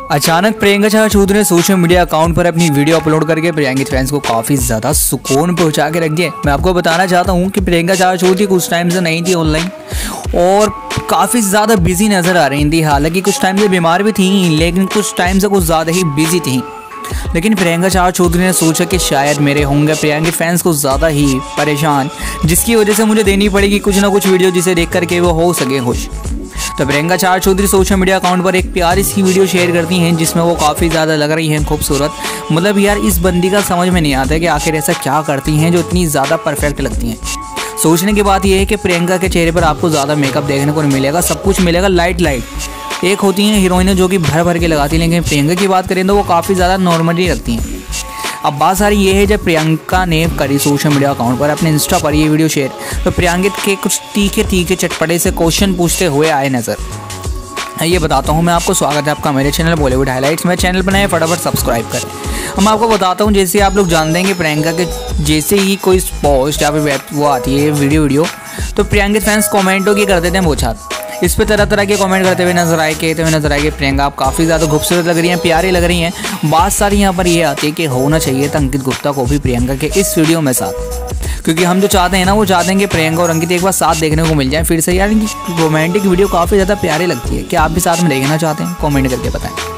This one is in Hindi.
अचानक प्रियंका चौधरी ने सोशल मीडिया अकाउंट पर अपनी वीडियो अपलोड करके प्रियंका फैंस को काफ़ी ज़्यादा सुकून पहुँचा के रख दिया मैं आपको बताना चाहता हूँ कि प्रियंका चौधरी कुछ टाइम से नहीं थी ऑनलाइन और काफ़ी ज़्यादा बिज़ी नज़र आ रही थी। हालाँकि कुछ टाइम से बीमार भी थी, लेकिन कुछ टाइम से कुछ ज़्यादा ही बिज़ी थी। लेकिन प्रियंका चार चौधरी ने सोचा कि शायद मेरे होंगे। प्रियंका फैंस को ज़्यादा ही परेशान, जिसकी वजह से मुझे देनी पड़ेगी कुछ ना कुछ वीडियो जिसे देख करके वो हो सके खुश। तो प्रियंका चार चौधरी सोशल मीडिया अकाउंट पर एक प्यारी सी वीडियो शेयर करती हैं, जिसमें वो काफ़ी ज़्यादा लग रही हैं खूबसूरत। मतलब यार, इस बंदी का समझ में नहीं आता कि आखिर ऐसा क्या करती हैं जो इतनी ज़्यादा परफेक्ट लगती हैं। सोचने की बात यह है कि प्रियंका के चेहरे पर आपको ज़्यादा मेकअप देखने को नहीं मिलेगा, सब कुछ मिलेगा लाइट लाइट एक होती हैं हीरोइनें जो कि भर भर के लगाती हैं, लेकिन प्रियंका की बात करें तो वो काफ़ी ज़्यादा नॉर्मली लगती हैं। अब बात सारी ये है जब प्रियंका ने करी सोशल मीडिया अकाउंट पर अपने इंस्टा पर ये वीडियो शेयर तो प्रियंकित के कुछ तीखे तीखे चटपटे से क्वेश्चन पूछते हुए आए नज़र। ये बताता हूँ, मैं आपको स्वागत है आपका मेरे चैनल बॉलीवुड हाईलाइट्स मेरे चैनल पर नए फटाफट सब्सक्राइब करें। हम आपको बताता हूँ, जैसे आप लोग जानते हैं कि प्रियंका के जैसे ही कोई पोस्ट या फिर वो आती है वीडियो वीडियो तो प्रियंका फैंस कमेंटों की कर देते हैं बहुत इस पर तरह तरह के कॉमेंट करते हुए नज़र आए, कहते हुए नज़र आए कि प्रियंका, आप काफ़ी ज़्यादा खूबसूरत लग रही हैं, प्यारी लग रही हैं। बात सारी यहाँ पर यह आती है कि होना चाहिए था अंकित गुप्ता को भी प्रियंका के इस वीडियो में साथ। क्योंकि हम जो चाहते हैं ना, वो चाहते हैं कि प्रियंका और अंकित एक बार साथ देखने को मिल जाए, फिर से यार इनकी रोमांटिक वीडियो काफ़ी ज़्यादा प्यारी लगती है। क्या आप भी साथ में देखना चाहते हैं? कॉमेंट करके बताएँ।